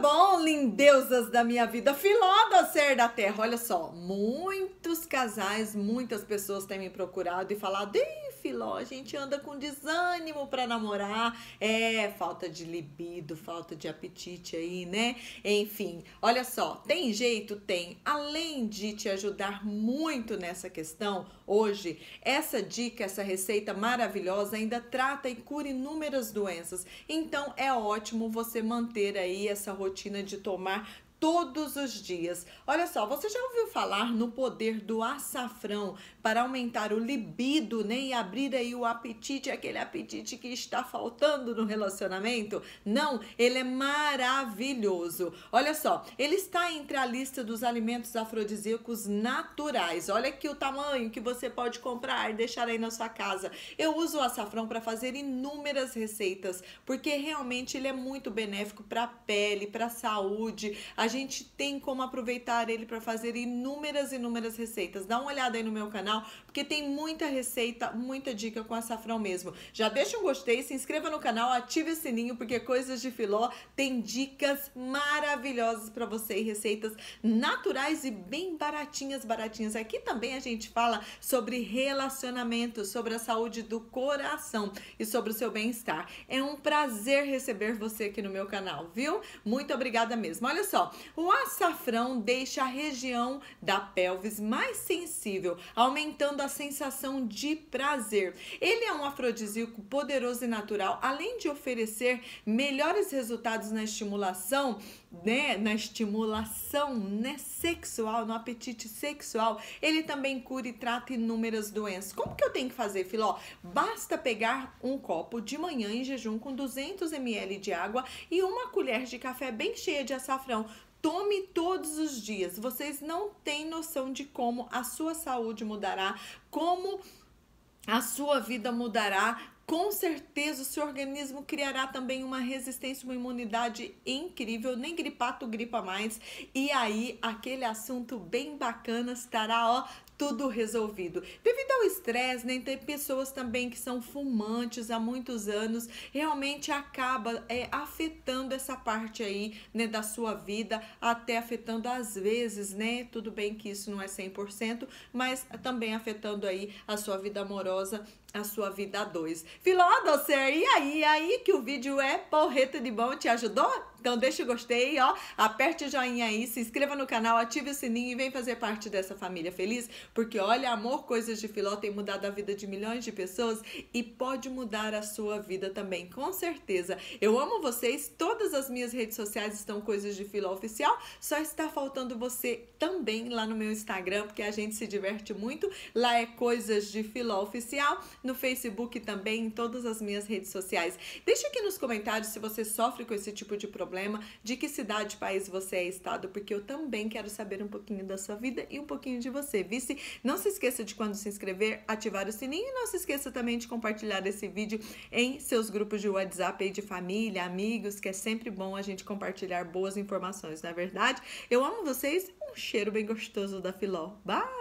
bom, lindeusas da minha vida? Filó do ser da terra. Olha só, muitos casais, muitas pessoas têm me procurado e falado: Ei, Filó, a gente anda com desânimo para namorar. É, falta de libido, falta de apetite aí, né? Enfim, olha só, tem jeito? Tem. Além de te ajudar muito nessa questão, hoje, essa dica, essa receita maravilhosa ainda trata e cura inúmeras doenças. Então, é ótimo você manter aí essa rotina de tomar todos os dias. Olha só, você já ouviu falar no poder do açafrão para aumentar o libido, né? E abrir aí o apetite, aquele apetite que está faltando no relacionamento? Não, ele é maravilhoso. Olha só, ele está entre a lista dos alimentos afrodisíacos naturais. Olha aqui o tamanho que você pode comprar e deixar aí na sua casa. Eu uso o açafrão para fazer inúmeras receitas, porque realmente ele é muito benéfico para a pele, para a saúde. A gente tem como aproveitar ele para fazer inúmeras, inúmeras receitas. Dá uma olhada aí no meu canal, porque tem muita receita, muita dica com açafrão mesmo. Já deixa um gostei, se inscreva no canal, ative o sininho, porque Coisas de Filó tem dicas maravilhosas para você e receitas naturais e bem baratinhas, baratinhas. Aqui também a gente fala sobre relacionamento, sobre a saúde do coração e sobre o seu bem-estar. É um prazer receber você aqui no meu canal, viu? Muito obrigada mesmo. Olha só, o açafrão deixa a região da pelvis mais sensível, aumentando a sensação de prazer. Ele é um afrodisíaco poderoso e natural, além de oferecer melhores resultados na estimulação, né, na estimulação, né, sexual, no apetite sexual. Ele também cura e trata inúmeras doenças. Como que eu tenho que fazer, Filó? Basta pegar um copo de manhã em jejum com 200 ml de água e uma colher de café bem cheia de açafrão. Tome todos os dias. Vocês não têm noção de como a sua saúde mudará, como a sua vida mudará. Com certeza o seu organismo criará também uma resistência, uma imunidade incrível, nem gripar tu gripa mais. E aí aquele assunto bem bacana estará ó tudo resolvido. Devido ao estresse, né, tem pessoas também que são fumantes há muitos anos, realmente acaba é, afetando essa parte aí, né, da sua vida, até afetando às vezes, né, tudo bem que isso não é 100%, mas também afetando aí a sua vida amorosa, a sua vida a dois. Filó, docer, e aí? Aí que o vídeo é porreta de bom, te ajudou? Então deixa o gostei, ó, aperte o joinha aí, se inscreva no canal, ative o sininho e vem fazer parte dessa família feliz, porque olha, amor, coisas de filó tem mudado a vida de milhões de pessoas e pode mudar a sua vida também, com certeza. Eu amo vocês, todas as minhas redes sociais estão coisas de filó oficial, só está faltando você também lá no meu Instagram, porque a gente se diverte muito. Lá é coisas de filó oficial, no Facebook também, em todas as minhas redes sociais. Deixa aqui nos comentários se você sofre com esse tipo de problema de que cidade, país você é estado, porque eu também quero saber um pouquinho da sua vida e um pouquinho de você, vice? Não se esqueça de quando se inscrever, ativar o sininho e não se esqueça também de compartilhar esse vídeo em seus grupos de WhatsApp aí de família, amigos, que é sempre bom a gente compartilhar boas informações, não é verdade? Eu amo vocês, um cheiro bem gostoso da Filó. Bye!